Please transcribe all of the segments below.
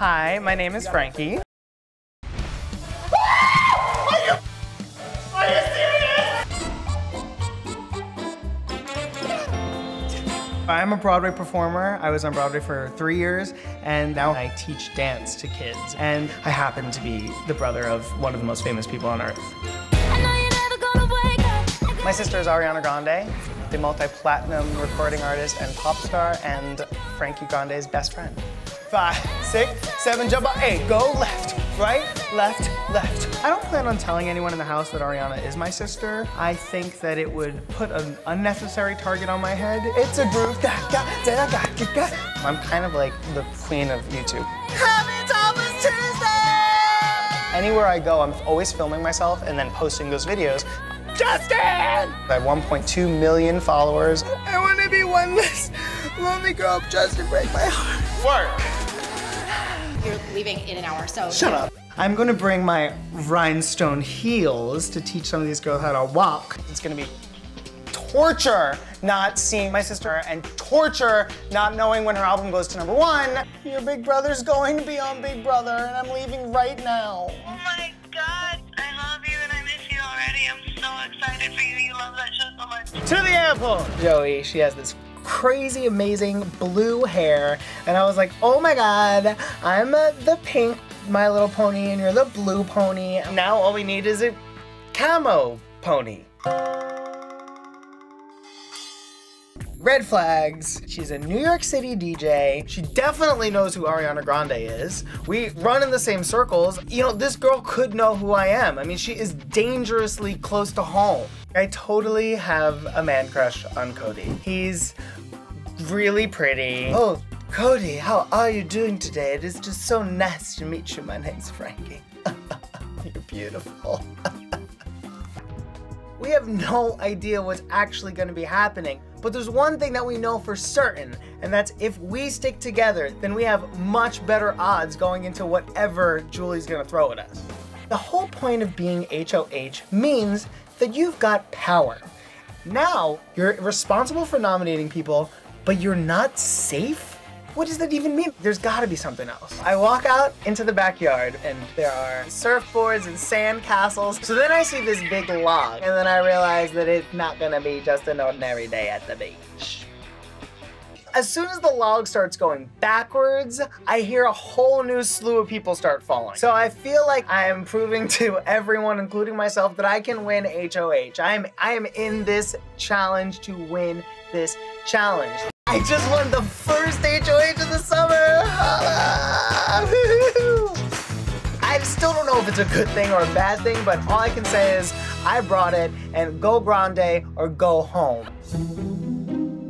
Hi, my name is Frankie. I'm a Broadway performer. I was on Broadway for three years, and now I teach dance to kids. And I happen to be the brother of one of the most famous people on earth. My sister is Ariana Grande, the multi-platinum recording artist and pop star, and Frankie Grande's best friend. Five, six, seven, jump up, eight, go left, right, left, left. I don't plan on telling anyone in the house that Ariana is my sister. I think that it would put an unnecessary target on my head. It's a groove. I'm kind of like the queen of YouTube. Happy Thomas Tuesday! Anywhere I go, I'm always filming myself and then posting those videos. Justin! I have 1.2 million followers. I want to be one less lonely girl. Justin, break my heart. Work. You're leaving in an hour, so. Shut up. I'm gonna bring my rhinestone heels to teach some of these girls how to walk. It's gonna be torture not seeing my sister and torture not knowing when her album goes to number one. Your big brother's going to be on Big Brother and I'm leaving right now. Oh my god, I love you and I miss you already. I'm so excited for you. You love that show so much. To the airport! Joey, she has this crazy amazing blue hair and I was like, oh my god, I'm the pink My Little Pony and you're the blue pony. Now all we need is a camo pony. Red flags. She's a New York City DJ. She definitely knows who Ariana Grande is. We run in the same circles. You know, this girl could know who I am. I mean, she is dangerously close to home. I totally have a man crush on Cody. He's really pretty. Oh, Cody, how are you doing today? It is just so nice to meet you. My name's Frankie. You're beautiful. we have no idea what's actually going to be happening. But there's one thing that we know for certain, and that's if we stick together, then we have much better odds going into whatever Julie's gonna throw at us. The whole point of being HOH means that you've got power. Now, you're responsible for nominating people, but you're not safe? What does that even mean? There's gotta be something else. I walk out into the backyard and there are surfboards and sand castles. So then I see this big log and then I realize that it's not gonna be just an ordinary day at the beach. As soon as the log starts going backwards, I hear a whole new slew of people start falling. So I feel like I am proving to everyone, including myself, that I can win HOH. I am, I am in this challenge to win this challenge. I just won the first HOH of the summer! I still don't know if it's a good thing or a bad thing, but all I can say is I brought it and go grande or go home.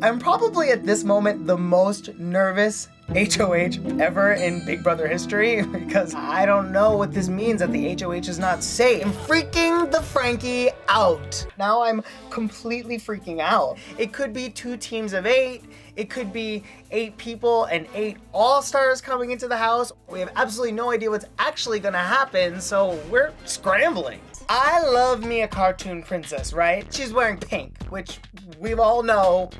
I'm probably at this moment the most nervous HOH ever in Big Brother history because I don't know what this means that the HOH is not safe. I'm freaking the Frankie out. Now I'm completely freaking out. It could be two teams of eight. It could be eight people and eight all-stars coming into the house. We have absolutely no idea what's actually gonna happen, so we're scrambling. I love me a cartoon princess, right? She's wearing pink, which we all know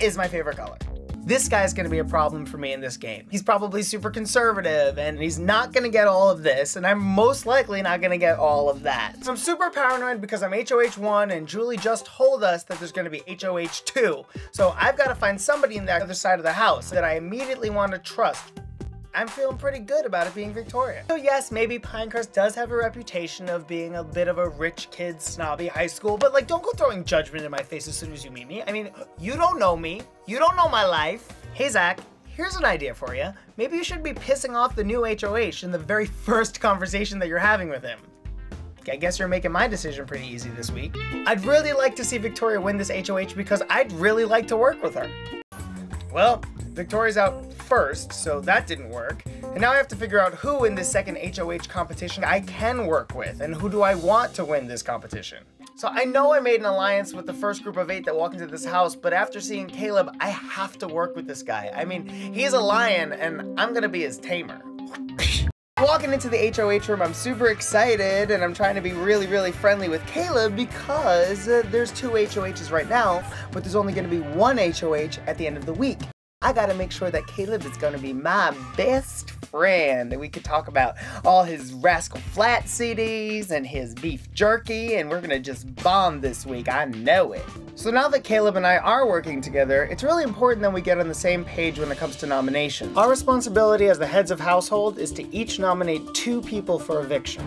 is my favorite color. This guy's gonna be a problem for me in this game. He's probably super conservative and he's not gonna get all of this and I'm most likely not gonna get all of that. So I'm super paranoid because I'm HOH1 and Julie just told us that there's gonna be HOH2. So I've gotta find somebody in the other side of the house that I immediately want to trust. I'm feeling pretty good about it being Victoria. So yes, maybe Pinecrest does have a reputation of being a bit of a rich kid, snobby high school, but like don't go throwing judgment in my face as soon as you meet me. I mean, you don't know me. You don't know my life. Hey Zach, here's an idea for you. Maybe you should be pissing off the new HOH in the very first conversation that you're having with him. I guess you're making my decision pretty easy this week. I'd really like to see Victoria win this HOH because I'd really like to work with her. Well, Victoria's out first, so that didn't work. And now I have to figure out who in this second HOH competition I can work with, and who do I want to win this competition. So I know I made an alliance with the first group of eight that walk into this house, but after seeing Caleb, I have to work with this guy. I mean, he's a lion, and I'm gonna be his tamer. Walking into the HOH room, I'm super excited and I'm trying to be really, really friendly with Caleb because uh, there's two HOHs right now, but there's only going to be one HOH at the end of the week. I gotta make sure that Caleb is gonna be my best friend. And we could talk about all his Rascal Flatts CDs and his beef jerky, and we're gonna just bond this week. I know it. So now that Caleb and I are working together, it's really important that we get on the same page when it comes to nominations. Our responsibility as the heads of household is to each nominate two people for eviction.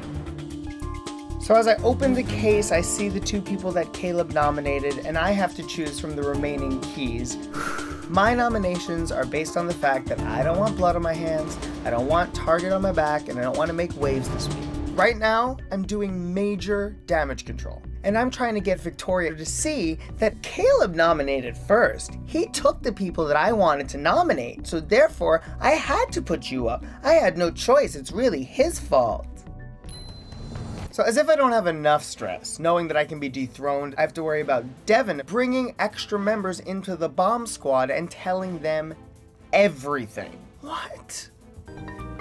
So as I open the case, I see the two people that Caleb nominated, and I have to choose from the remaining keys. My nominations are based on the fact that I don't want blood on my hands, I don't want target on my back, and I don't want to make waves this week. Right now, I'm doing major damage control. And I'm trying to get Victoria to see that Caleb nominated first. He took the people that I wanted to nominate, so therefore I had to put you up. I had no choice, it's really his fault. So, as if I don't have enough stress, knowing that I can be dethroned, I have to worry about Devin bringing extra members into the bomb squad and telling them everything. What?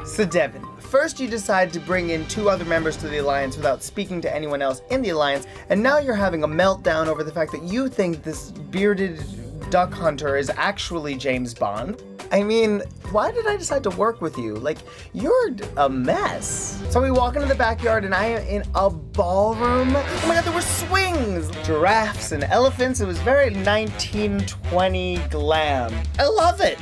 So, Devin, first you decide to bring in two other members to the Alliance without speaking to anyone else in the Alliance, and now you're having a meltdown over the fact that you think this bearded duck hunter is actually James Bond. I mean, why did I decide to work with you? Like, you're a mess. So we walk into the backyard and I am in a ballroom. Oh my god, there were swings, giraffes and elephants. It was very 1920 glam. I love it.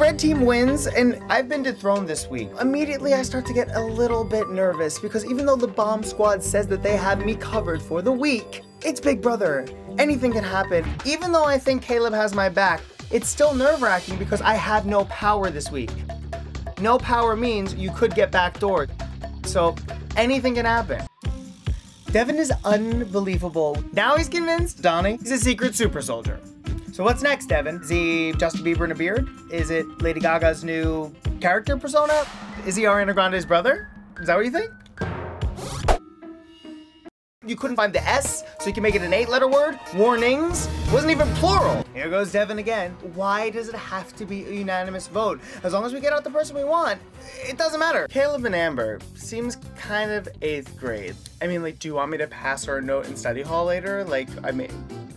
Red team wins, and I've been dethroned this week. Immediately, I start to get a little bit nervous because even though the bomb squad says that they have me covered for the week, it's Big Brother. Anything can happen. Even though I think Caleb has my back, it's still nerve wracking because I have no power this week. No power means you could get backdoored. So anything can happen. Devin is unbelievable. Now he's convinced Donnie is a secret super soldier. So what's next, Devin? Is he Justin Bieber in a beard? Is it Lady Gaga's new character persona? Is he Ariana Grande's brother? Is that what you think? You couldn't find the S, so you can make it an eight letter word? Warnings? Wasn't even plural. Here goes Devin again. Why does it have to be a unanimous vote? As long as we get out the person we want, it doesn't matter. Caleb and Amber seems kind of eighth grade. I mean, like, do you want me to pass her a note in study hall later? Like, I mean,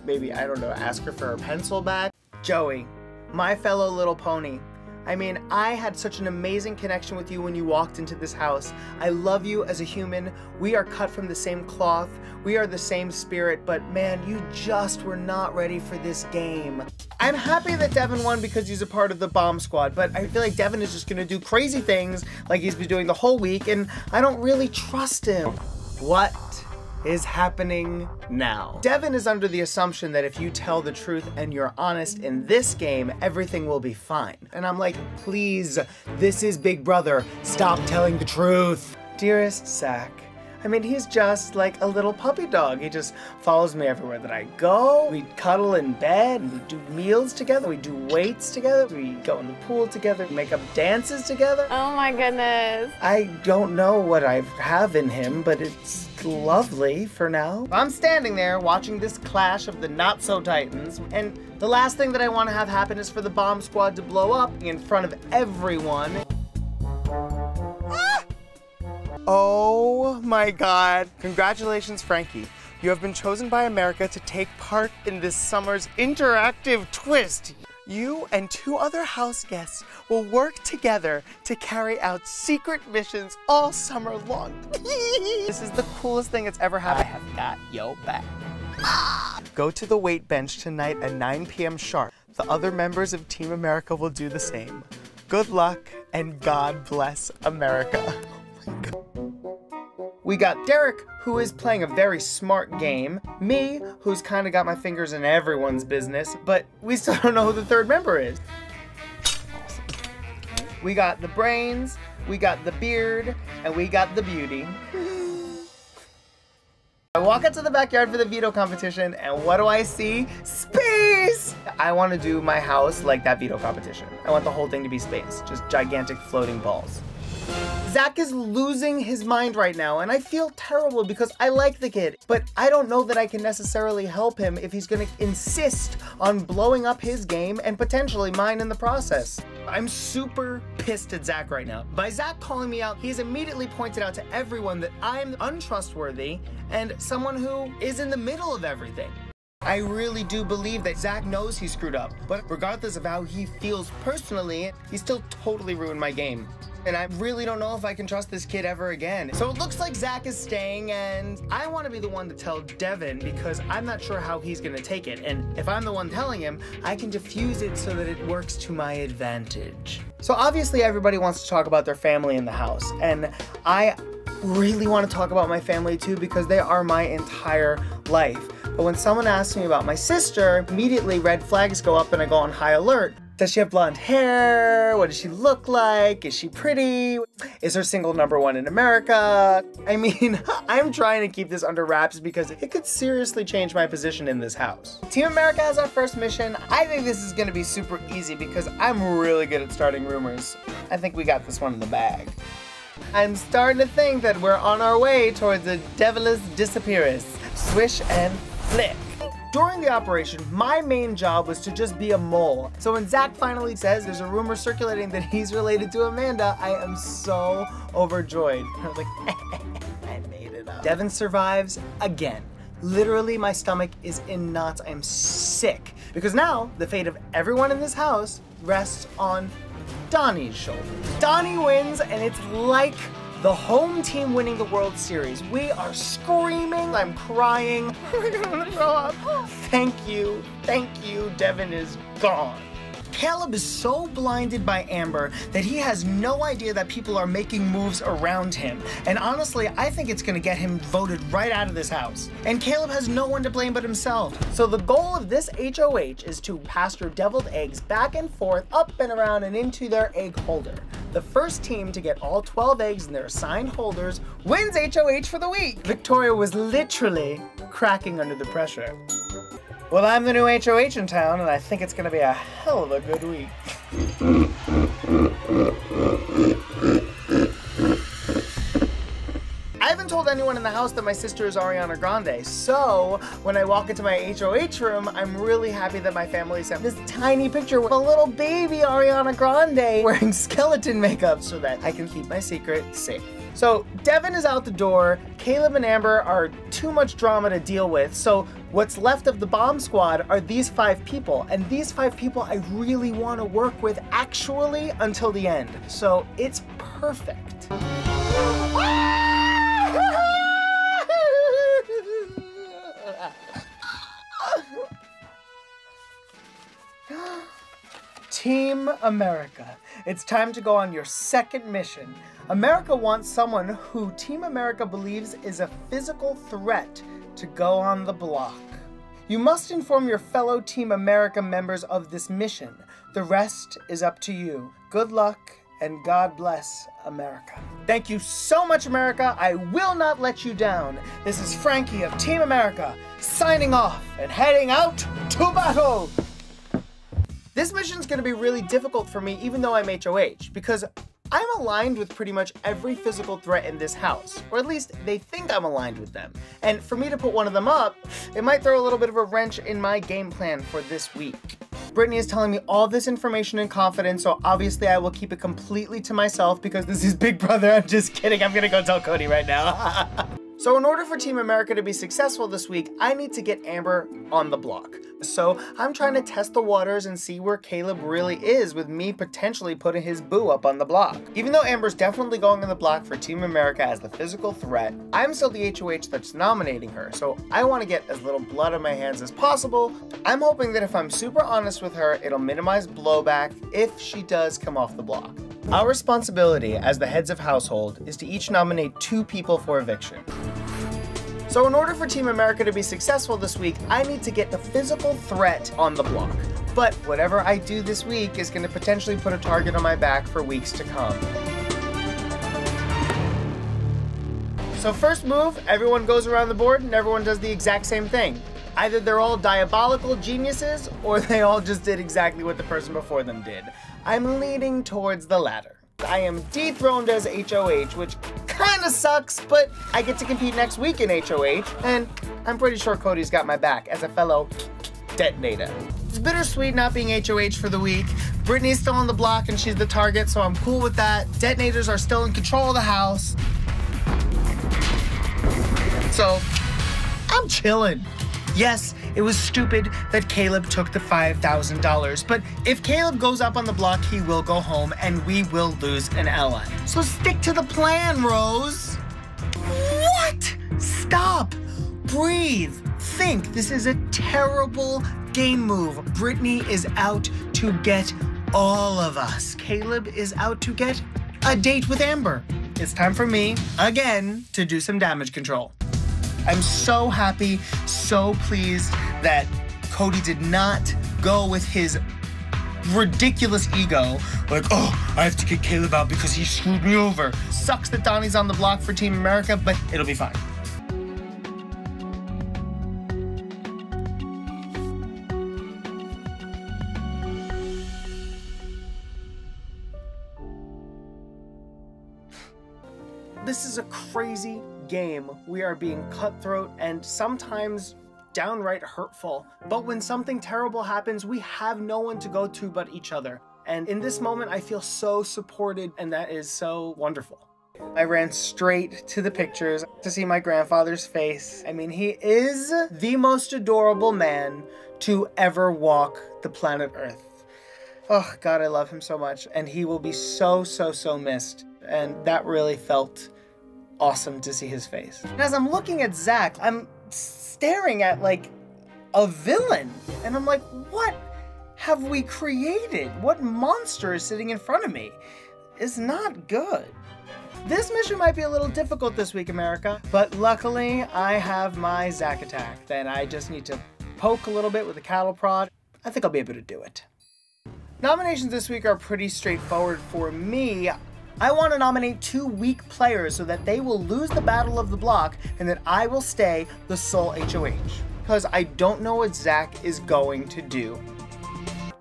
maybe, I don't know, ask her for her pencil back? Joey, my fellow little pony. I mean, I had such an amazing connection with you when you walked into this house. I love you as a human. We are cut from the same cloth. We are the same spirit, but man, you just were not ready for this game. I'm happy that Devin won because he's a part of the bomb squad, but I feel like Devin is just gonna do crazy things like he's been doing the whole week, and I don't really trust him. What is happening now. Devin is under the assumption that if you tell the truth and you're honest in this game, everything will be fine. And I'm like, please, this is Big Brother. Stop telling the truth. Dearest Zach, I mean, he's just like a little puppy dog. He just follows me everywhere that I go. We cuddle in bed. We do meals together. We do weights together. We go in the pool together. Make up dances together. Oh my goodness. I don't know what I have in him, but it's lovely for now. I'm standing there watching this clash of the not so titans, and the last thing that I want to have happen is for the bomb squad to blow up in front of everyone. Ah! Oh my god. Congratulations, Frankie. You have been chosen by America to take part in this summer's interactive twist. You and two other house guests will work together to carry out secret missions all summer long. this is the coolest thing that's ever happened. I have got your back. Go to the weight bench tonight at 9 p.m. sharp. The other members of Team America will do the same. Good luck and God bless America. Oh We got Derek, who is playing a very smart game, me, who's kind of got my fingers in everyone's business, but we still don't know who the third member is. We got the brains, we got the beard, and we got the beauty. I walk out to the backyard for the veto competition, and what do I see? Space! I want to do my house like that veto competition. I want the whole thing to be space, just gigantic floating balls. Zach is losing his mind right now, and I feel terrible because I like the kid, but I don't know that I can necessarily help him if he's gonna insist on blowing up his game and potentially mine in the process. I'm super pissed at Zach right now. By Zach calling me out, he's immediately pointed out to everyone that I'm untrustworthy and someone who is in the middle of everything. I really do believe that Zach knows he screwed up, but regardless of how he feels personally, he still totally ruined my game. And I really don't know if I can trust this kid ever again. So it looks like Zach is staying, and I want to be the one to tell Devin because I'm not sure how he's gonna take it. And if I'm the one telling him, I can diffuse it so that it works to my advantage. So obviously, everybody wants to talk about their family in the house, and I really want to talk about my family too because they are my entire life. But when someone asks me about my sister, immediately red flags go up and I go on high alert. Does she have blonde hair? What does she look like? Is she pretty? Is her single number one in America? I mean, I'm trying to keep this under wraps because it could seriously change my position in this house. Team America has our first mission. I think this is gonna be super easy because I'm really good at starting rumors. I think we got this one in the bag. I'm starting to think that we're on our way towards a devilish disappearance. Swish and flick. During the operation, my main job was to just be a mole. So when Zach finally says there's a rumor circulating that he's related to Amanda, I am so overjoyed. I was like, I made it up. Devin survives again. Literally, my stomach is in knots. I'm sick. Because now, the fate of everyone in this house rests on Donnie's shoulders. Donnie wins, and it's like the home team winning the World Series. We are screaming, I'm crying. We're gonna throw up. Thank you, thank you, Devin is gone. Caleb is so blinded by Amber that he has no idea that people are making moves around him. And honestly, I think it's gonna get him voted right out of this house. And Caleb has no one to blame but himself. So the goal of this HOH is to pass your deviled eggs back and forth, up and around, and into their egg holder. The first team to get all 12 eggs in their assigned holders wins HOH for the week. Victoria was literally cracking under the pressure. Well, I'm the new HOH in town, and I think it's gonna be a hell of a good week. I haven't told anyone in the house that my sister is Ariana Grande, so when I walk into my HOH room, I'm really happy that my family sent this tiny picture with a little baby Ariana Grande wearing skeleton makeup so that I can keep my secret safe. So Devin is out the door, Caleb and Amber are too much drama to deal with, so what's left of the bomb squad are these five people, and these five people I really want to work with actually until the end. So it's perfect. Team America, it's time to go on your second mission. America wants someone who Team America believes is a physical threat to go on the block. You must inform your fellow Team America members of this mission. The rest is up to you. Good luck and God bless America. Thank you so much, America. I will not let you down. This is Frankie of Team America signing off and heading out to battle. This mission's gonna be really difficult for me, even though I'm HOH, because I'm aligned with pretty much every physical threat in this house, or at least they think I'm aligned with them. And for me to put one of them up, it might throw a little bit of a wrench in my game plan for this week. Brittany is telling me all this information in confidence, so obviously I will keep it completely to myself because this is Big Brother. I'm just kidding. I'm gonna go tell Cody right now. so in order for Team America to be successful this week, I need to get Amber on the block. So I'm trying to test the waters and see where Caleb really is with me potentially putting his boo up on the block. Even though Amber's definitely going on the block for Team America as the physical threat, I'm still the HOH that's nominating her, so I want to get as little blood on my hands as possible. I'm hoping that if I'm super honest with her, it'll minimize blowback if she does come off the block. Our responsibility as the heads of household is to each nominate two people for eviction. So in order for Team America to be successful this week, I need to get the physical threat on the block. But whatever I do this week is going to potentially put a target on my back for weeks to come. So first move, everyone goes around the board and everyone does the exact same thing. Either they're all diabolical geniuses or they all just did exactly what the person before them did. I'm leaning towards the latter. I am dethroned as HOH, which kind of sucks, but I get to compete next week in HOH, and I'm pretty sure Cody's got my back as a fellow detonator. It's bittersweet not being HOH for the week. Brittany's still on the block and she's the target, so I'm cool with that. Detonators are still in control of the house. So, I'm chilling. Yes, it was stupid that Caleb took the $5,000. But if Caleb goes up on the block, he will go home and we will lose an ally. So stick to the plan, Rose. What? Stop. Breathe. Think. This is a terrible game move. Brittany is out to get all of us. Caleb is out to get a date with Amber. It's time for me, again, to do some damage control. I'm so happy, so pleased that Cody did not go with his ridiculous ego, like, oh, I have to get Caleb out because he screwed me over. Sucks that Donnie's on the block for Team America, but it'll be fine. This is a crazy game. We are being cutthroat and sometimes downright hurtful. But when something terrible happens, we have no one to go to but each other. And in this moment, I feel so supported, and that is so wonderful. I ran straight to the pictures to see my grandfather's face. I mean, he is the most adorable man to ever walk the planet Earth. Oh, God, I love him so much. And he will be so, so, so missed. And that really felt awesome to see his face. And as I'm looking at Zach, I'm staring at like a villain. And I'm like, what have we created? What monster is sitting in front of me? It's not good. This mission might be a little difficult this week, America, but luckily I have my Zach attack. Then I just need to poke a little bit with a cattle prod. I think I'll be able to do it. Nominations this week are pretty straightforward for me. I want to nominate two weak players so that they will lose the battle of the block and that I will stay the sole HOH. Because I don't know what Zach is going to do.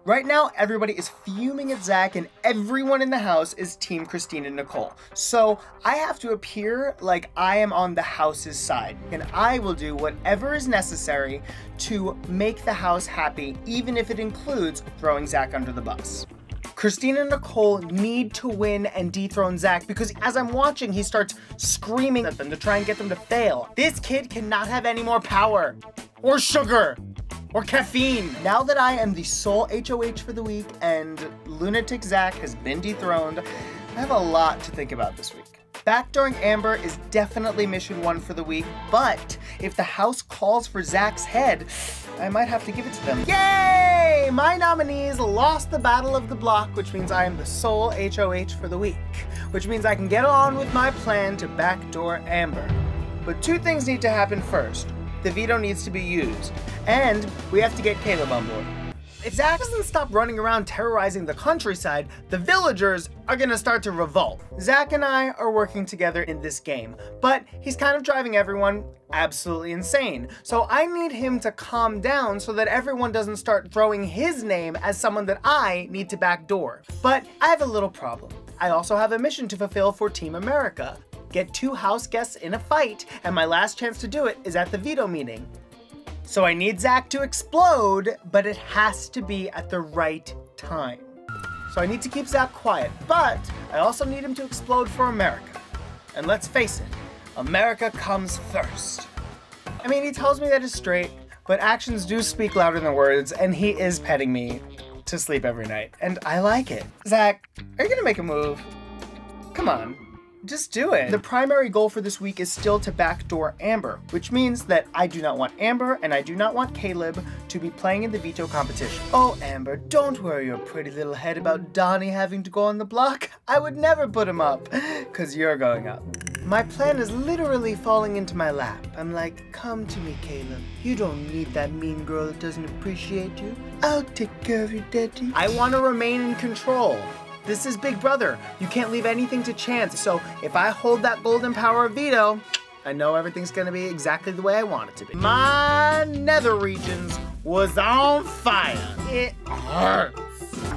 Right now, everybody is fuming at Zach, and everyone in the house is Team Christine and Nicole. So I have to appear like I am on the house's side, and I will do whatever is necessary to make the house happy, even if it includes throwing Zach under the bus. Christine and Nicole need to win and dethrone Zach because as I'm watching, he starts screaming at them to try and get them to fail. This kid cannot have any more power or sugar or caffeine. Now that I am the sole HOH for the week and Lunatic Zach has been dethroned, I have a lot to think about this week. Backdooring Amber is definitely mission one for the week, but if the house calls for Zach's head, I might have to give it to them. Yay! My nominees lost the battle of the block, which means I am the sole HOH for the week, which means I can get on with my plan to backdoor Amber. But two things need to happen first. The veto needs to be used, and we have to get Caleb on board. If Zach doesn't stop running around terrorizing the countryside, the villagers are gonna start to revolt. Zach and I are working together in this game, but he's kind of driving everyone absolutely insane. So I need him to calm down so that everyone doesn't start throwing his name as someone that I need to backdoor. But I have a little problem. I also have a mission to fulfill for Team America. Get two house guests in a fight, and my last chance to do it is at the veto meeting. So I need Zach to explode, but it has to be at the right time. So I need to keep Zach quiet, but I also need him to explode for America. And let's face it, America comes first. I mean, he tells me that it's straight, but actions do speak louder than words, and he is petting me to sleep every night, and I like it. Zach, are you gonna make a move? Come on. Just do it. The primary goal for this week is still to backdoor Amber, which means that I do not want Amber and I do not want Caleb to be playing in the veto competition. Oh, Amber, don't worry your pretty little head about Donnie having to go on the block. I would never put him up, because you're going up. My plan is literally falling into my lap. I'm like, come to me, Caleb. You don't need that mean girl that doesn't appreciate you. I'll take care of you, Daddy. I want to remain in control. This is Big Brother. You can't leave anything to chance. So if I hold that golden power of veto, I know everything's gonna be exactly the way I want it to be. My nether regions was on fire. It hurts.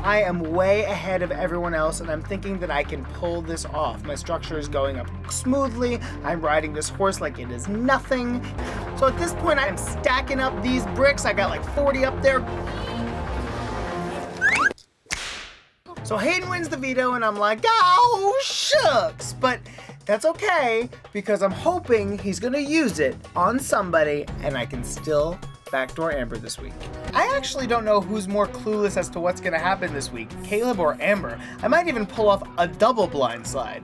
I am way ahead of everyone else and I'm thinking that I can pull this off. My structure is going up smoothly. I'm riding this horse like it is nothing. So at this point, I'm stacking up these bricks. I got like 40 up there. So Hayden wins the veto, and I'm like, oh, shucks. But that's okay, because I'm hoping he's gonna use it on somebody, and I can still backdoor Amber this week. I actually don't know who's more clueless as to what's gonna happen this week, Caleb or Amber. I might even pull off a double blind slide.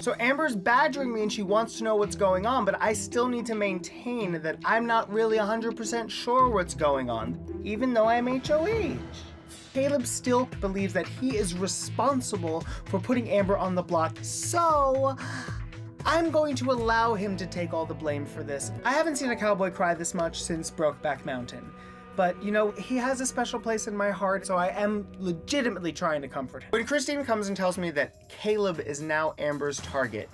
So Amber's badgering me and she wants to know what's going on, but I still need to maintain that I'm not really 100% sure what's going on, even though I'm HOH. Caleb still believes that he is responsible for putting Amber on the block, so I'm going to allow him to take all the blame for this. I haven't seen a cowboy cry this much since Brokeback Mountain. But, you know, he has a special place in my heart, so I am legitimately trying to comfort him. When Christine comes and tells me that Caleb is now Amber's target,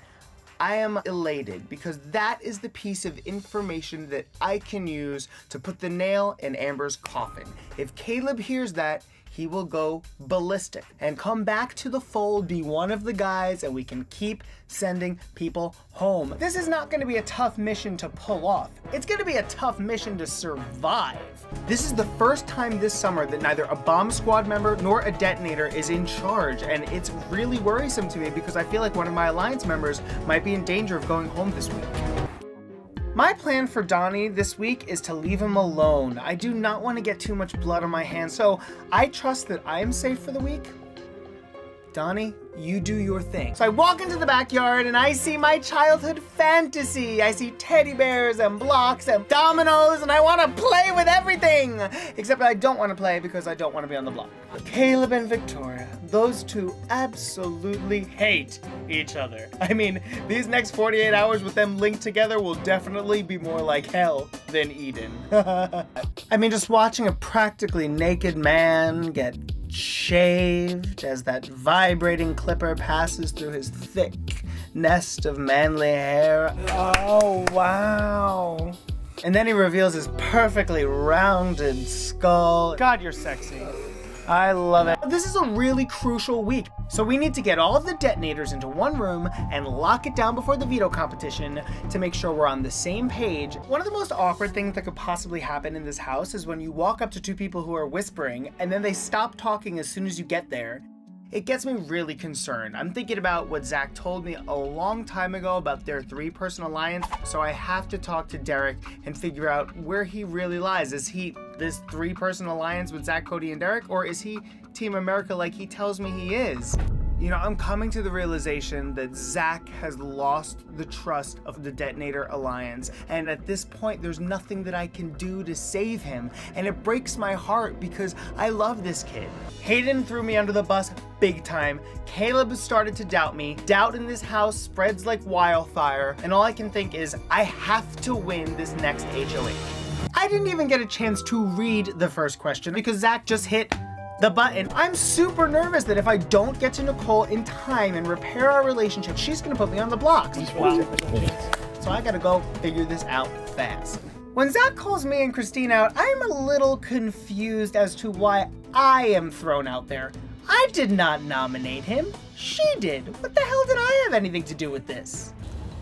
I am elated because that is the piece of information that I can use to put the nail in Amber's coffin. If Caleb hears that, he will go ballistic and come back to the fold, be one of the guys, and we can keep sending people home. This is not gonna be a tough mission to pull off. It's gonna be a tough mission to survive. This is the first time this summer that neither a bomb squad member nor a detonator is in charge, and it's really worrisome to me because I feel like one of my alliance members might be in danger of going home this week. My plan for Donnie this week is to leave him alone. I do not want to get too much blood on my hands, so I trust that I am safe for the week. Donnie, you do your thing. So I walk into the backyard and I see my childhood fantasy. I see teddy bears and blocks and dominoes and I want to play with everything. Except I don't want to play because I don't want to be on the block. Caleb and Victoria, those two absolutely hate each other. I mean, these next 48 hours with them linked together will definitely be more like hell than Eden. I mean, just watching a practically naked man get shaved as that vibrating clipper passes through his thick nest of manly hair. Oh, wow. And then he reveals his perfectly rounded skull. God, you're sexy. I love it. This is a really crucial week, so we need to get all of the detonators into one room and lock it down before the veto competition to make sure we're on the same page. One of the most awkward things that could possibly happen in this house is when you walk up to two people who are whispering and then they stop talking as soon as you get there it gets me really concerned. I'm thinking about what Zach told me a long time ago about their three person alliance, so I have to talk to Derek and figure out where he really lies. Is he this three person alliance with Zach, Cody, and Derek, or is he Team America like he tells me he is? You know, I'm coming to the realization that Zach has lost the trust of the Detonator Alliance, and at this point, there's nothing that I can do to save him, and it breaks my heart because I love this kid. Hayden threw me under the bus big time. Caleb started to doubt me. Doubt in this house spreads like wildfire, and all I can think is I have to win this next HOH. I didn't even get a chance to read the first question because Zach just hit the button. I'm super nervous that if I don't get to Nicole in time and repair our relationship, she's gonna put me on the blocks. So I gotta go figure this out fast. When Zach calls me and Christine out, I'm a little confused as to why I am thrown out there. I did not nominate him. She did. What the hell did I have anything to do with this?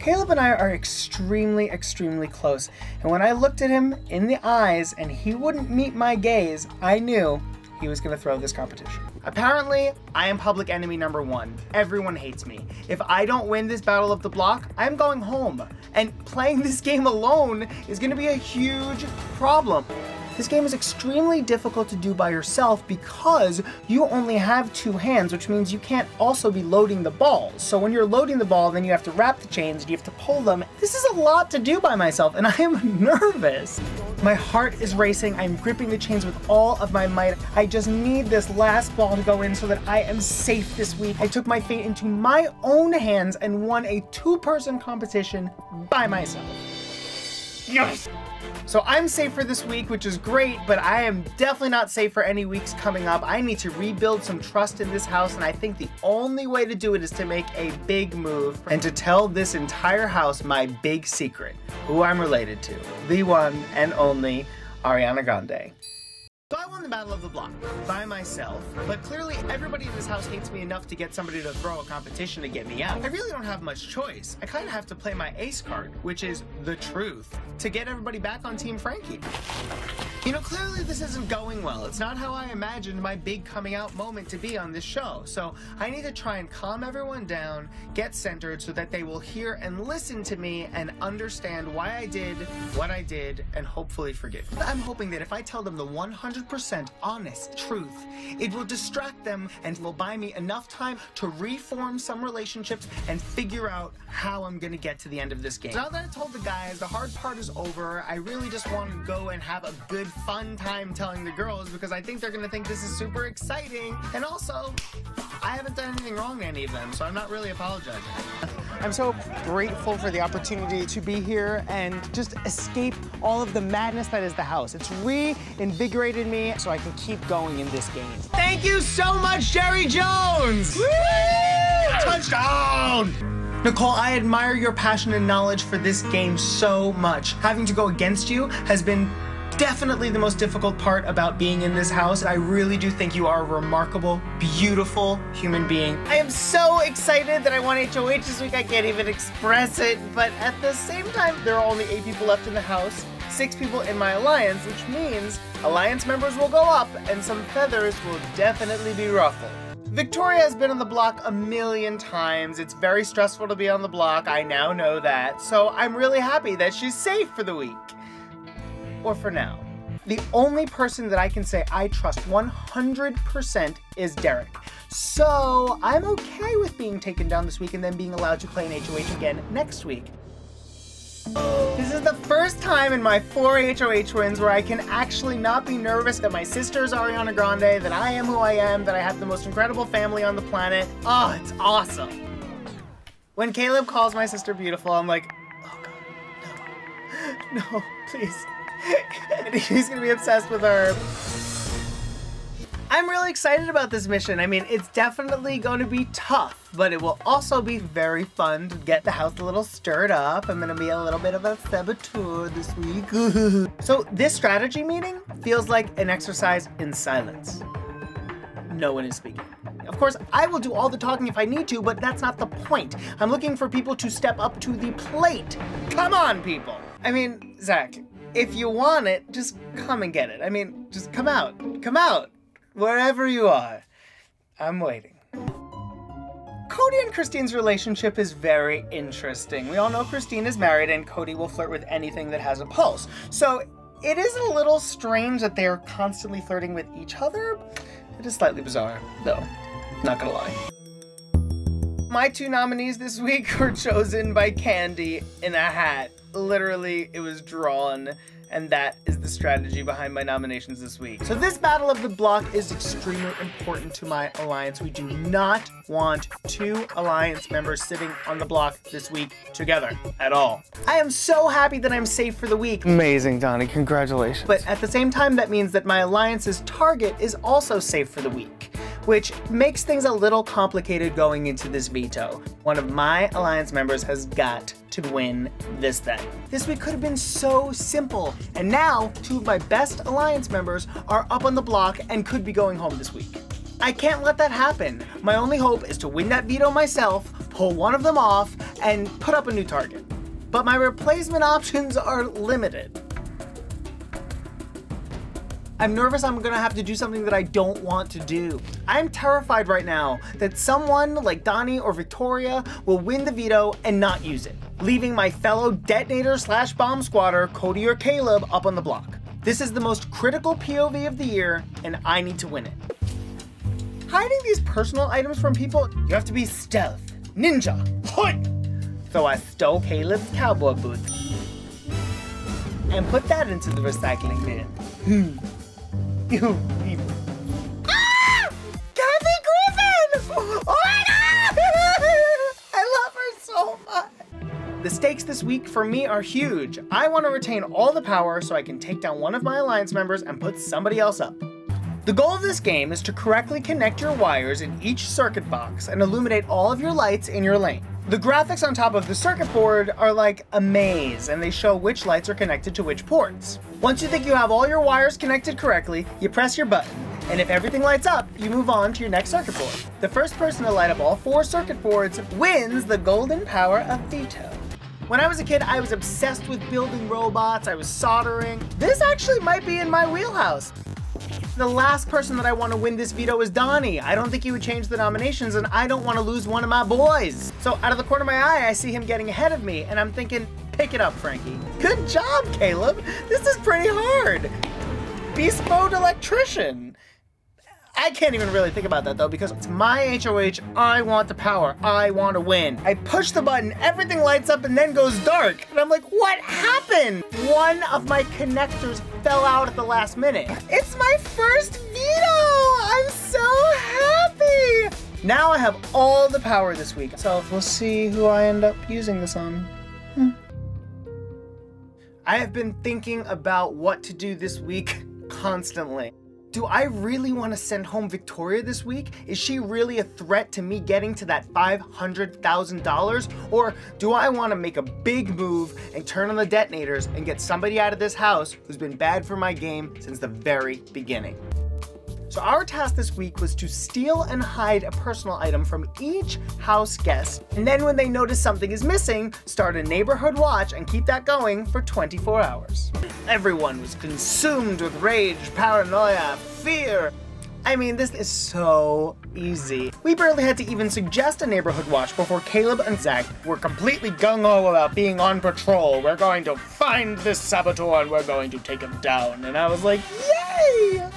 Caleb and I are extremely, extremely close, and when I looked at him in the eyes and he wouldn't meet my gaze, I knew he was to throw this competition. Apparently, I am public enemy number one. Everyone hates me. If I don't win this battle of the block, I'm going home. And playing this game alone is to be a huge problem. This game is extremely difficult to do by yourself because you only have two hands, which means you can't also be loading the balls. So when you're loading the ball, then you have to wrap the chains and you have to pull them. This is a lot to do by myself, and I am nervous. My heart is racing. I'm gripping the chains with all of my might. I just need this last ball to go in so that I am safe this week. I took my fate into my own hands and won a two-person competition by myself. Yes! So I'm safe for this week, which is great, but I am definitely not safe for any weeks coming up. I need to rebuild some trust in this house, and I think the only way to do it is to make a big move and to tell this entire house my big secret, who I'm related to, the one and only Ariana Grande. So I won the Battle of the Block by myself, but clearly everybody in this house hates me enough to get somebody to throw a competition to get me out. I really don't have much choice. I kind of have to play my ace card, which is the truth, to get everybody back on Team Frankie. You know, clearly this isn't going well. It's not how I imagined my big coming out moment to be on this show. So I need to try and calm everyone down, get centered so that they will hear and listen to me and understand why I did what I did and hopefully forgive. I'm hoping that if I tell them the 100% honest truth, it will distract them and will buy me enough time to reform some relationships and figure out how I'm gonna get to the end of this game. Now that I told the guys the hard part is over, I really just want to go and have a good fun time telling the girls because I think they're gonna think this is super exciting. And also, I haven't done anything wrong to any of them, so I'm not really apologizing. I'm so grateful for the opportunity to be here and just escape all of the madness that is the house. It's reinvigorated me so I can keep going in this game. Thank you so much, Jerry Jones! Touchdown! Nicole, I admire your passion and knowledge for this game so much. Having to go against you has been definitely the most difficult part about being in this house. I really do think you are a remarkable, beautiful human being. I am so excited that I won HOH this week. I can't even express it. But at the same time, there are only eight people left in the house, six people in my alliance, which means alliance members will go up and some feathers will definitely be ruffled. Victoria has been on the block a million times. It's very stressful to be on the block. I now know that. So I'm really happy that she's safe for the week or for now. The only person that I can say I trust 100% is Derek. So I'm okay with being taken down this week and then being allowed to play in HOH again next week. This is the first time in my four HOH wins where I can actually not be nervous that my sister is Ariana Grande, that I am who I am, that I have the most incredible family on the planet. Oh, it's awesome. When Caleb calls my sister beautiful, I'm like, oh god, no, no, please. he's gonna be obsessed with her. I'm really excited about this mission. I mean, it's definitely going to be tough, but it will also be very fun to get the house a little stirred up. I'm gonna be a little bit of a saboteur this week. so this strategy meeting feels like an exercise in silence. No one is speaking. Of course, I will do all the talking if I need to, but that's not the point. I'm looking for people to step up to the plate. Come on, people. I mean, Zach, if you want it, just come and get it. I mean, just come out. Come out. Wherever you are. I'm waiting. Cody and Christine's relationship is very interesting. We all know Christine is married and Cody will flirt with anything that has a pulse. So it is a little strange that they're constantly flirting with each other. It is slightly bizarre, though. Not gonna lie. My two nominees this week were chosen by Candy in a hat. Literally, it was drawn, and that is the strategy behind my nominations this week. So this Battle of the Block is extremely important to my alliance. We do not want two alliance members sitting on the block this week together at all. I am so happy that I'm safe for the week. Amazing, Donnie. Congratulations. But at the same time, that means that my alliance's target is also safe for the week which makes things a little complicated going into this veto. One of my alliance members has got to win this thing. This week could have been so simple, and now two of my best alliance members are up on the block and could be going home this week. I can't let that happen. My only hope is to win that veto myself, pull one of them off, and put up a new target. But my replacement options are limited. I'm nervous I'm gonna have to do something that I don't want to do. I'm terrified right now that someone like Donnie or Victoria will win the veto and not use it, leaving my fellow detonator slash bomb squatter, Cody or Caleb, up on the block. This is the most critical POV of the year, and I need to win it. Hiding these personal items from people, you have to be stealth, ninja, hood. So I stole Caleb's cowboy boots and put that into the recycling bin. Hmm. You people. Ah! Kathy Griffin! Oh my god! I love her so much. The stakes this week for me are huge. I want to retain all the power so I can take down one of my alliance members and put somebody else up. The goal of this game is to correctly connect your wires in each circuit box and illuminate all of your lights in your lane. The graphics on top of the circuit board are like a maze, and they show which lights are connected to which ports. Once you think you have all your wires connected correctly, you press your button, and if everything lights up, you move on to your next circuit board. The first person to light up all four circuit boards wins the golden power of veto. When I was a kid, I was obsessed with building robots, I was soldering. This actually might be in my wheelhouse. The last person that I want to win this veto is Donnie. I don't think he would change the nominations, and I don't want to lose one of my boys. So out of the corner of my eye, I see him getting ahead of me, and I'm thinking, pick it up, Frankie. Good job, Caleb. This is pretty hard. Beast mode electrician. I can't even really think about that though because it's my HOH. I want the power. I want to win. I push the button, everything lights up and then goes dark. And I'm like, what happened? One of my connectors fell out at the last minute. It's my first veto. I'm so happy. Now I have all the power this week. So we'll see who I end up using this on. Hmm. I have been thinking about what to do this week constantly. Do I really want to send home Victoria this week? Is she really a threat to me getting to that $500,000? Or do I want to make a big move and turn on the detonators and get somebody out of this house who's been bad for my game since the very beginning? So our task this week was to steal and hide a personal item from each house guest, and then when they notice something is missing, start a neighborhood watch and keep that going for 24 hours. Everyone was consumed with rage, paranoia, fear. I mean, this is so easy. We barely had to even suggest a neighborhood watch before Caleb and Zach were completely gung-ho about being on patrol. We're going to find this saboteur and we're going to take him down. And I was like, yay!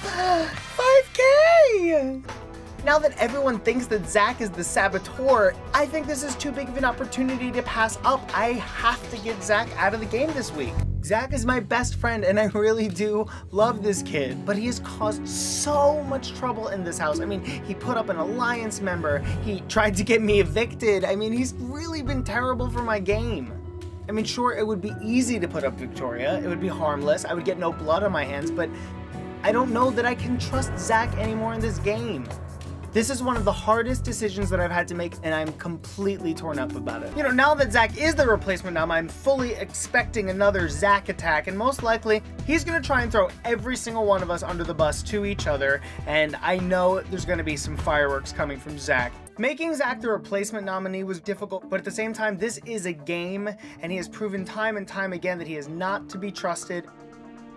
5K! Now that everyone thinks that Zach is the saboteur, I think this is too big of an opportunity to pass up. I have to get Zach out of the game this week. Zach is my best friend and I really do love this kid, but he has caused so much trouble in this house. I mean, he put up an alliance member, he tried to get me evicted. I mean, he's really been terrible for my game. I mean, sure, it would be easy to put up Victoria. It would be harmless. I would get no blood on my hands, but I don't know that I can trust Zach anymore in this game. This is one of the hardest decisions that I've had to make, and I'm completely torn up about it. You know, now that Zach is the replacement now, I'm fully expecting another Zach attack, and most likely, he's gonna try and throw every single one of us under the bus to each other, and I know there's gonna be some fireworks coming from Zach. Making Zach the replacement nominee was difficult, but at the same time, this is a game, and he has proven time and time again that he is not to be trusted.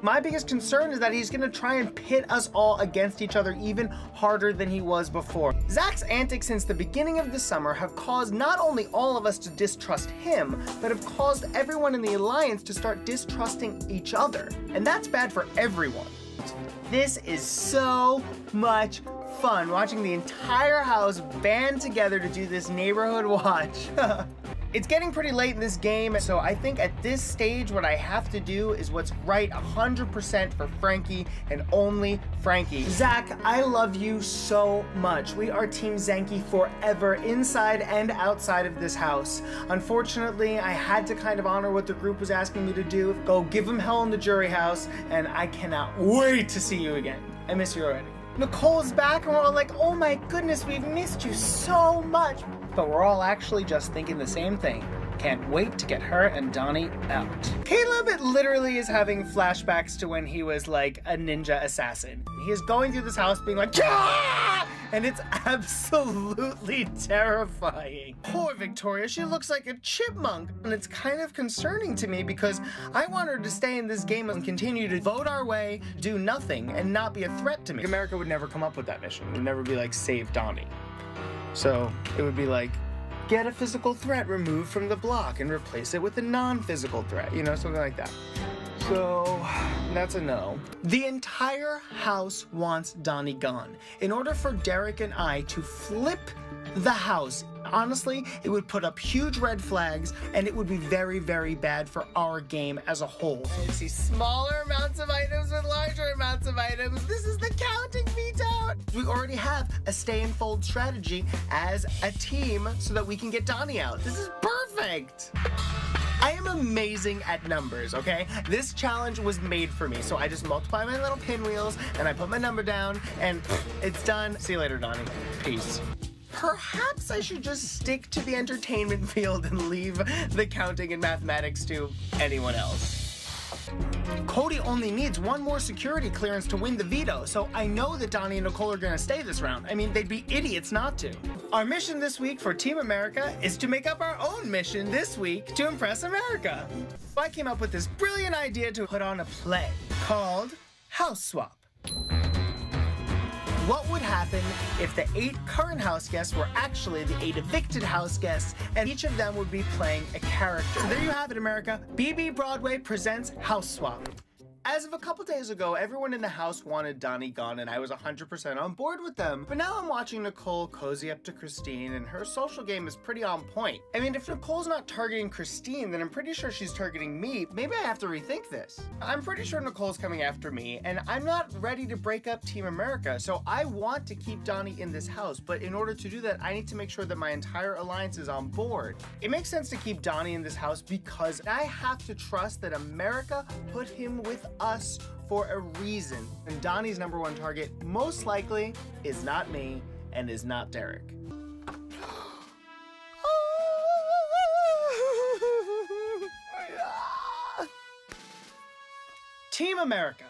My biggest concern is that he's gonna try and pit us all against each other even harder than he was before. Zach's antics since the beginning of the summer have caused not only all of us to distrust him, but have caused everyone in the Alliance to start distrusting each other. And that's bad for everyone. This is so much fun watching the entire house band together to do this neighborhood watch. It's getting pretty late in this game, so I think at this stage what I have to do is what's right 100% for Frankie and only Frankie. Zach, I love you so much. We are Team Zankie forever, inside and outside of this house. Unfortunately, I had to kind of honor what the group was asking me to do, go give them hell in the jury house, and I cannot wait to see you again. I miss you already. Nicole's back and we're all like, oh my goodness, we've missed you so much. But we're all actually just thinking the same thing. Can't wait to get her and Donny out. Caleb literally is having flashbacks to when he was like a ninja assassin. He is going through this house being like, and it's absolutely terrifying. Poor Victoria, she looks like a chipmunk, and it's kind of concerning to me because I want her to stay in this game and continue to vote our way, do nothing, and not be a threat to me. America would never come up with that mission. It would never be like, save Donny. So it would be like, get a physical threat removed from the block and replace it with a non-physical threat, you know, something like that. So that's a no. The entire house wants Donny gone. In order for Derek and I to flip the house, honestly, it would put up huge red flags and it would be very, very bad for our game as a whole. You see smaller amounts of items with larger amounts of items. This is the counting veto. We already have a stay and fold strategy as a team so that we can get Donny out. This is perfect. I am amazing at numbers, okay? This challenge was made for me, so I just multiply my little pinwheels and I put my number down and it's done. See you later, Donny. Peace. Perhaps I should just stick to the entertainment field and leave the counting and mathematics to anyone else. Cody only needs one more security clearance to win the veto, so I know that Donny and Nicole are gonna stay this round. I mean, they'd be idiots not to. Our mission this week for Team America is to make up our own mission this week to impress America. I came up with this brilliant idea to put on a play called House Swap. What would happen if the eight current house guests were actually the eight evicted house guests, and each of them would be playing a character? So there you have it, America. BB Broadway presents House Swap. As of a couple days ago, everyone in the house wanted Donny gone, and I was 100% on board with them. But now I'm watching Nicole cozy up to Christine, and her social game is pretty on point. I mean, if Nicole's not targeting Christine, then I'm pretty sure she's targeting me. Maybe I have to rethink this. I'm pretty sure Nicole's coming after me, and I'm not ready to break up Team America, so I want to keep Donny in this house. But in order to do that, I need to make sure that my entire alliance is on board. It makes sense to keep Donny in this house because I have to trust that America put him with us for a reason. And Donny's number one target, most likely, is not me and is not Derek. Team America,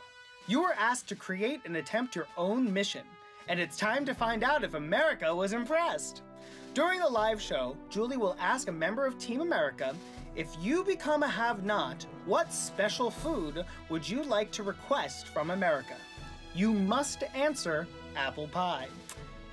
you were asked to create and attempt your own mission, and it's time to find out if America was impressed. During the live show, Julie will ask a member of Team America if you become a have not, what special food would you like to request from America? You must answer apple pie.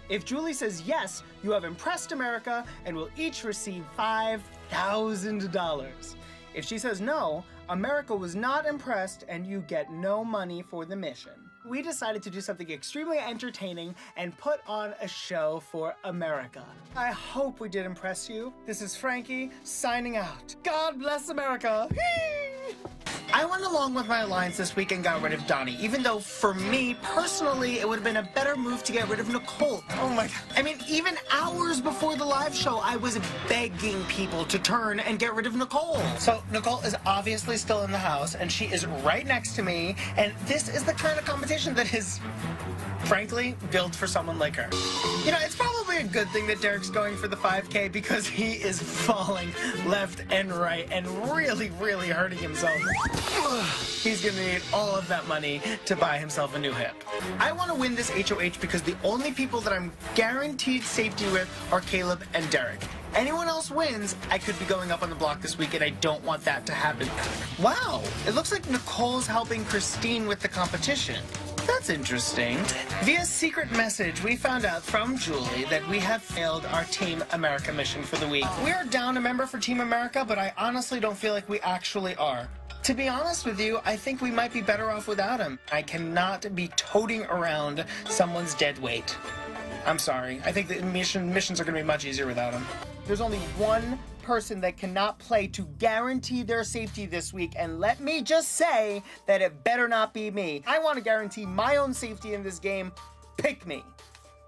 If Julie says yes, you have impressed America and will each receive $5,000. If she says no, America was not impressed and you get no money for the mission. We decided to do something extremely entertaining and put on a show for America. I hope we did impress you. This is Frankie signing out. God bless America. I went along with my alliance this week and got rid of Donny, even though for me personally it would have been a better move to get rid of Nicole. Oh my god. I mean, even hours before the live show, I was begging people to turn and get rid of Nicole. So Nicole is obviously still in the house and she is right next to me, and this is the kind of competition that is frankly built for someone like her. You know, it's probably a good thing that Derek's going for the 5K because he is falling left and right and really, really hurting himself. He's gonna need all of that money to buy himself a new hip. I want to win this HOH because the only people that I'm guaranteed safety with are Caleb and Derek. Anyone else wins, I could be going up on the block this week, and I don't want that to happen. Wow, it looks like Nicole's helping Christine with the competition. That's interesting. Via secret message, we found out from Julie that we have failed our Team America mission for the week. We are down a member for Team America, but I honestly don't feel like we actually are. To be honest with you, I think we might be better off without him. I cannot be toting around someone's dead weight. I'm sorry. I think the mission missions are going to be much easier without him. There's only one person that cannot play to guarantee their safety this week, and let me just say that it better not be me. I want to guarantee my own safety in this game. Pick me.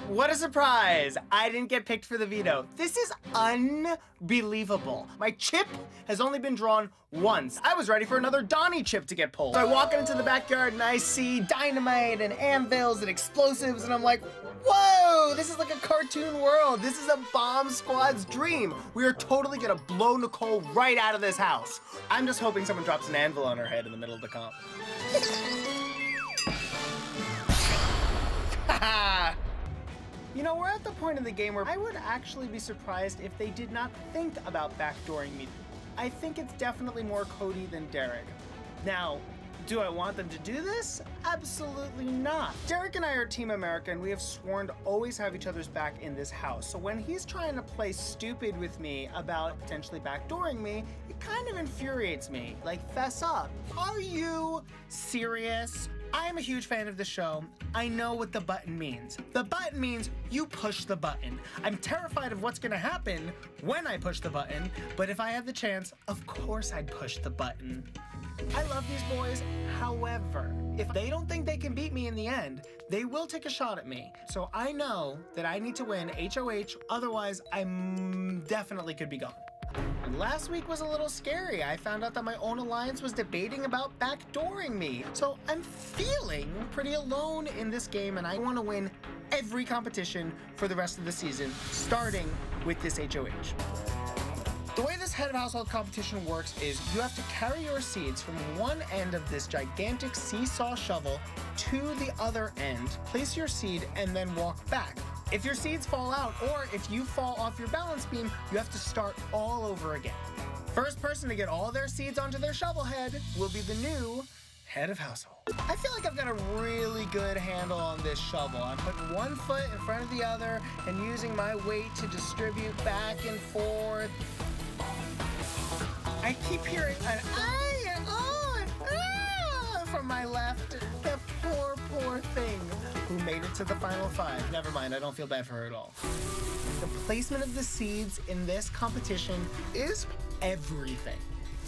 What a surprise! I didn't get picked for the veto. This is unbelievable. My chip has only been drawn once. I was ready for another Donny chip to get pulled. So I walk into the backyard and I see dynamite and anvils and explosives and I'm like, whoa, this is like a cartoon world. This is a bomb squad's dream. We are totally gonna blow Nicole right out of this house. I'm just hoping someone drops an anvil on her head in the middle of the comp. You know, we're at the point in the game where I would actually be surprised if they did not think about backdooring me. I think it's definitely more Cody than Derek. Now, do I want them to do this? Absolutely not. Derek and I are Team America and we have sworn to always have each other's back in this house. So when he's trying to play stupid with me about potentially backdooring me, it kind of infuriates me. Like, fess up. Are you serious? I am a huge fan of the show. I know what the button means. The button means you push the button. I'm terrified of what's gonna happen when I push the button, but if I had the chance, of course I'd push the button. I love these boys, however, if they don't think they can beat me in the end, they will take a shot at me. So I know that I need to win HOH, otherwise I definitely could be gone. Last week was a little scary. I found out that my own alliance was debating about backdooring me. So I'm feeling pretty alone in this game and I want to win every competition for the rest of the season, starting with this HOH. The way this head of household competition works is you have to carry your seeds from one end of this gigantic seesaw shovel to the other end, place your seed, and then walk back. If your seeds fall out or if you fall off your balance beam, you have to start all over again. First person to get all their seeds onto their shovel head will be the new head of household. I feel like I've got a really good handle on this shovel. I'm putting one foot in front of the other and using my weight to distribute back and forth. I keep hearing an I and on ah, from my left. Made it to the final five. Never mind, I don't feel bad for her at all. The placement of the seeds in this competition is everything.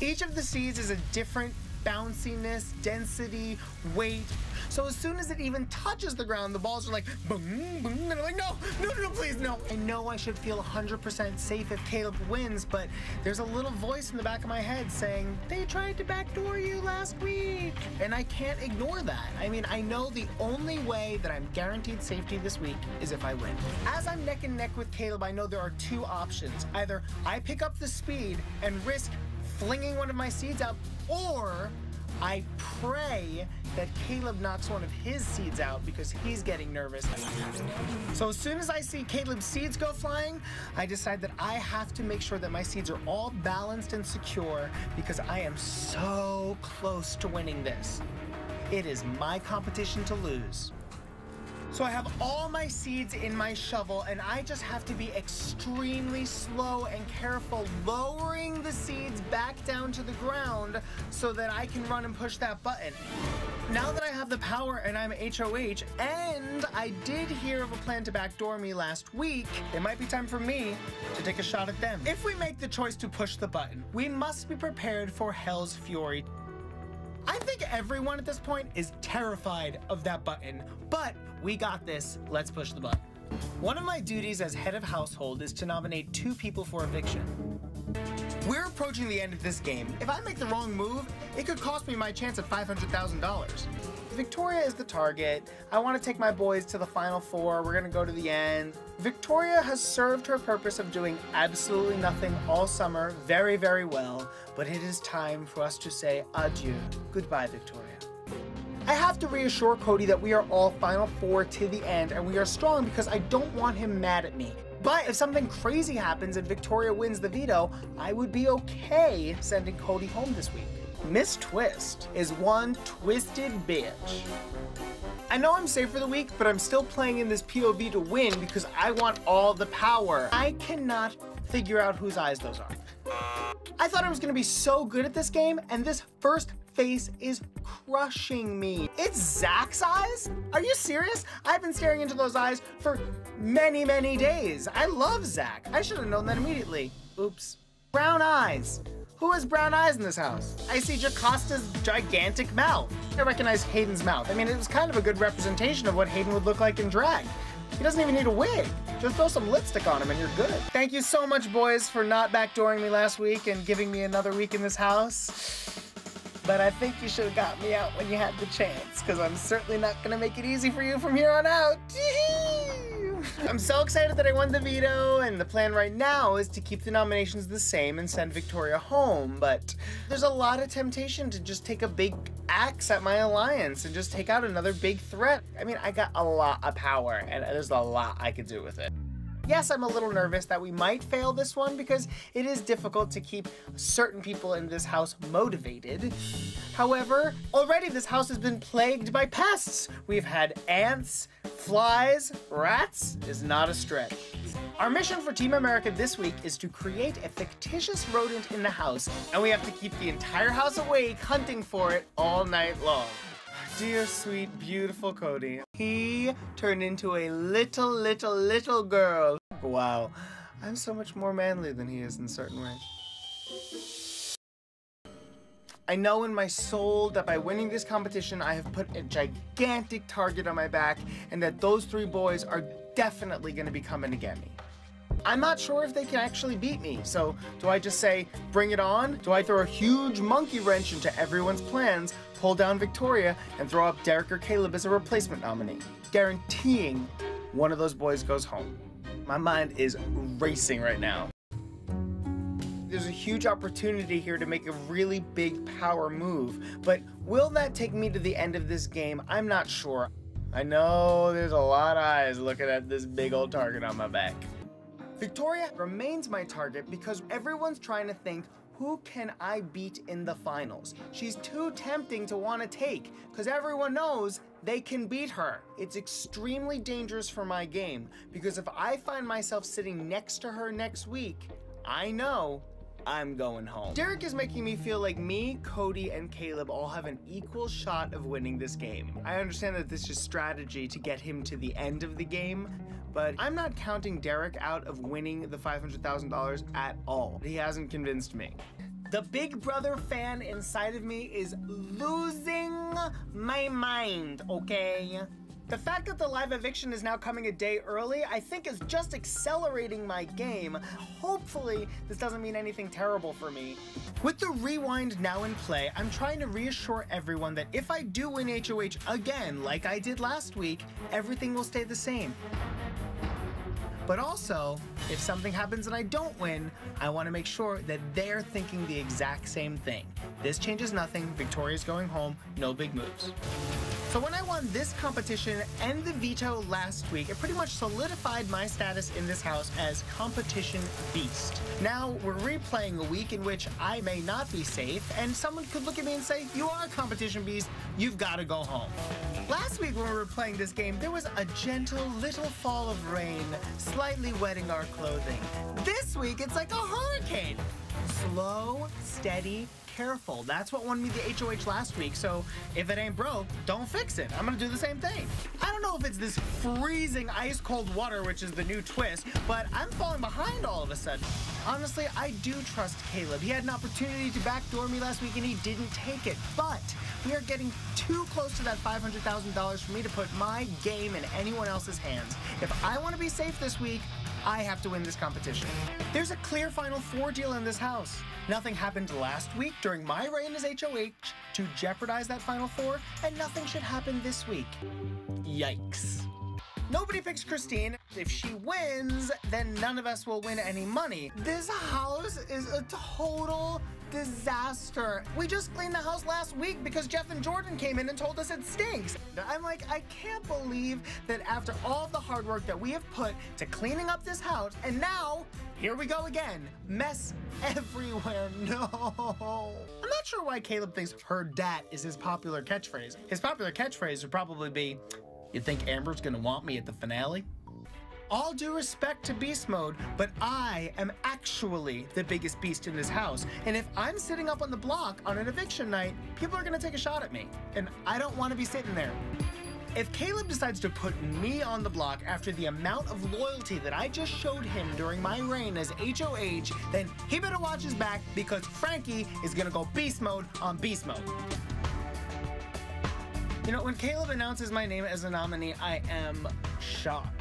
Each of the seeds is a different bounciness, density, weight. So as soon as it even touches the ground, the balls are like boom, boom, and I'm like, no, no, no, please, no. I know I should feel 100% safe if Caleb wins, but there's a little voice in the back of my head saying, they tried to backdoor you last week. And I can't ignore that. I mean, I know the only way that I'm guaranteed safety this week is if I win. As I'm neck and neck with Caleb, I know there are two options. Either I pick up the speed and risk flinging one of my seeds out, or I pray that Caleb knocks one of his seeds out because he's getting nervous. So as soon as I see Caleb's seeds go flying, I decide that I have to make sure that my seeds are all balanced and secure because I am so close to winning this. It is my competition to lose. So I have all my seeds in my shovel and I just have to be extremely slow and careful lowering the seeds back down to the ground so that I can run and push that button. Now that I have the power and I'm HOH and I did hear of a plan to backdoor me last week, it might be time for me to take a shot at them. If we make the choice to push the button, we must be prepared for Hell's Fury I think everyone at this point is terrified of that button, but we got this. Let's push the button. One of my duties as head of household is to nominate two people for eviction. We're approaching the end of this game. If I make the wrong move, it could cost me my chance at $500,000. Victoria is the target. I want to take my boys to the final four. We're going to go to the end. Victoria has served her purpose of doing absolutely nothing all summer very, very well, but it is time for us to say adieu. Goodbye, Victoria. I have to reassure Cody that we are all Final Four to the end and we are strong because I don't want him mad at me. But if something crazy happens and Victoria wins the veto, I would be okay sending Cody home this week. Miss Twist is one twisted bitch. I know I'm safe for the week, but I'm still playing in this POV to win because I want all the power. I cannot figure out whose eyes those are. I thought I was gonna be so good at this game, and this first face is crushing me. It's Zach's eyes? Are you serious? I've been staring into those eyes for many, many days. I love Zach. I should have known that immediately. Oops. Brown eyes. Who has brown eyes in this house? I see Jocasta's gigantic mouth. I recognize Hayden's mouth. I mean, it was kind of a good representation of what Hayden would look like in drag. He doesn't even need a wig. Just throw some lipstick on him and you're good. Thank you so much, boys, for not backdooring me last week and giving me another week in this house. But I think you should have got me out when you had the chance, because I'm certainly not going to make it easy for you from here on out. I'm so excited that I won the veto, and the plan right now is to keep the nominations the same and send Victoria home, but there's a lot of temptation to just take a big axe at my alliance and just take out another big threat. I mean, I got a lot of power, and there's a lot I could do with it. Yes, I'm a little nervous that we might fail this one because it is difficult to keep certain people in this house motivated. However, already this house has been plagued by pests. We've had ants, flies, rats is not a stretch. Our mission for Team America this week is to create a fictitious rodent in the house, and we have to keep the entire house awake hunting for it all night long. Dear, sweet, beautiful Cody. He turned into a little, little, little girl. Wow. I'm so much more manly than he is in certain ways. I know in my soul that by winning this competition, I have put a gigantic target on my back and that those three boys are definitely going to be coming to get me. I'm not sure if they can actually beat me, so do I just say, bring it on? Do I throw a huge monkey wrench into everyone's plans, pull down Victoria, and throw up Derek or Caleb as a replacement nominee, guaranteeing one of those boys goes home. My mind is racing right now. There's a huge opportunity here to make a really big power move, but will that take me to the end of this game? I'm not sure. I know there's a lot of eyes looking at this big old target on my back. Victoria remains my target because everyone's trying to think, who can I beat in the finals? She's too tempting to want to take because everyone knows they can beat her. It's extremely dangerous for my game because if I find myself sitting next to her next week, I know I'm going home. Derek is making me feel like me, Cody, and Caleb all have an equal shot of winning this game. I understand that this is strategy to get him to the end of the game, but I'm not counting Derek out of winning the $500,000 at all. He hasn't convinced me. The Big Brother fan inside of me is losing my mind, okay? The fact that the live eviction is now coming a day early, I think is just accelerating my game. Hopefully, this doesn't mean anything terrible for me. With the rewind now in play, I'm trying to reassure everyone that if I do win HOH again, like I did last week, everything will stay the same. But also, if something happens and I don't win, I want to make sure that they're thinking the exact same thing. This changes nothing, Victoria's going home, no big moves. So when I won this competition and the veto last week, it pretty much solidified my status in this house as competition beast. Now we're replaying a week in which I may not be safe, and someone could look at me and say, you are a competition beast, you've got to go home. Last week when we were playing this game, there was a gentle little fall of rain, slightly wetting our clothing. This week, it's like a hurricane. Slow, steady, careful. That's what won me the HOH last week, so if it ain't broke, don't fix it. I'm gonna do the same thing. I don't know if it's this freezing ice cold water, which is the new twist, but I'm falling behind all of a sudden. Honestly, I do trust Caleb. He had an opportunity to backdoor me last week and he didn't take it, but we are getting too close to that $500,000 for me to put my game in anyone else's hands. If I want to be safe this week, I have to win this competition. There's a clear Final Four deal in this house. Nothing happened last week during my reign as HOH to jeopardize that Final Four, and nothing should happen this week. Yikes. Nobody picks Christine. If she wins, then none of us will win any money. This house is a total disaster. We just cleaned the house last week because Jeff and Jordan came in and told us it stinks. I'm like, I can't believe that after all the hard work that we have put to cleaning up this house, and now here we go again. Mess everywhere. No. I'm not sure why Caleb thinks her dat is his popular catchphrase. His popular catchphrase would probably be, you think Amber's gonna want me at the finale? All due respect to beast mode, but I am actually the biggest beast in this house. And if I'm sitting up on the block on an eviction night, people are gonna take a shot at me. And I don't wanna be sitting there. If Caleb decides to put me on the block after the amount of loyalty that I just showed him during my reign as HOH, then he better watch his back because Frankie is gonna go beast mode on beast mode. You know, when Caleb announces my name as a nominee, I am shocked.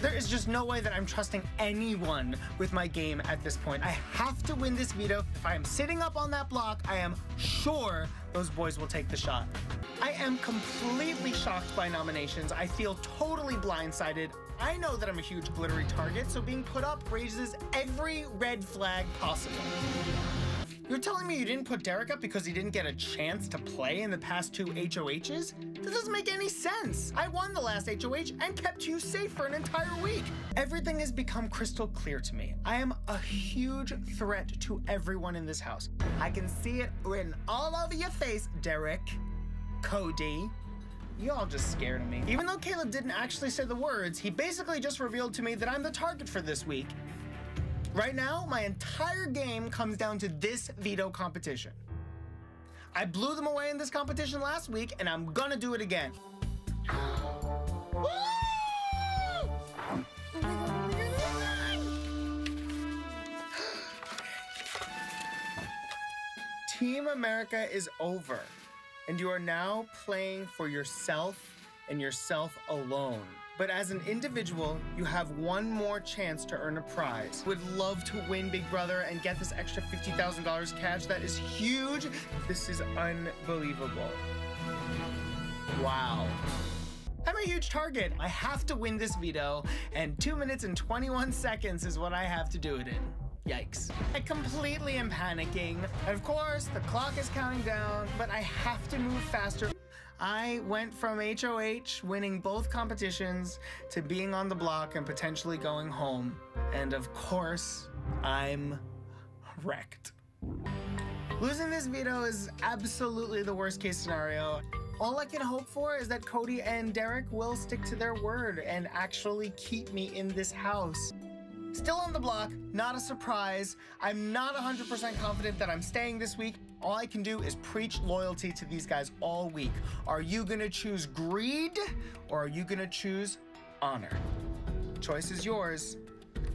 There is just no way that I'm trusting anyone with my game at this point. I have to win this veto. If I am sitting up on that block, I am sure those boys will take the shot. I am completely shocked by nominations. I feel totally blindsided. I know that I'm a huge glittery target, so being put up raises every red flag possible. You're telling me you didn't put Derek up because he didn't get a chance to play in the past two HOHs? This doesn't make any sense. I won the last HOH and kept you safe for an entire week. Everything has become crystal clear to me. I am a huge threat to everyone in this house. I can see it written all over your face, Derek, Cody, you all just scared me. Even though Caleb didn't actually say the words, he basically just revealed to me that I'm the target for this week. Right now, my entire game comes down to this veto competition. I blew them away in this competition last week, and I'm gonna do it again. Team America is over, and you are now playing for yourself and yourself alone. But as an individual, you have one more chance to earn a prize. Would love to win Big Brother and get this extra $50,000 cash. That is huge. This is unbelievable. Wow. I'm a huge target. I have to win this veto, and 2 minutes and 21 seconds is what I have to do it in. Yikes. I completely am panicking. And of course, the clock is counting down, but I have to move faster. I went from HOH winning both competitions to being on the block and potentially going home. And of course, I'm wrecked. Losing this veto is absolutely the worst case scenario. All I can hope for is that Cody and Derek will stick to their word and actually keep me in this house. Still on the block, not a surprise. I'm not 100% confident that I'm staying this week. All I can do is preach loyalty to these guys all week. Are you gonna choose greed or are you gonna choose honor? Choice is yours.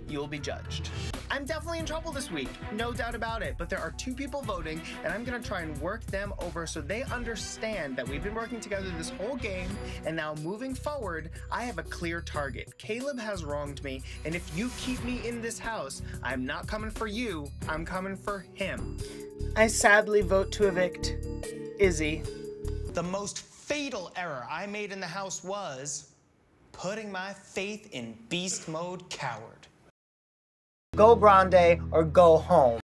You will be judged. I'm definitely in trouble this week, no doubt about it, but there are two people voting, and I'm gonna try and work them over so they understand that we've been working together this whole game, and now moving forward, I have a clear target. Caleb has wronged me, and if you keep me in this house, I'm not coming for you, I'm coming for him. I sadly vote to evict Izzy. The most fatal error I made in the house was putting my faith in beast mode coward. Go grande or go home.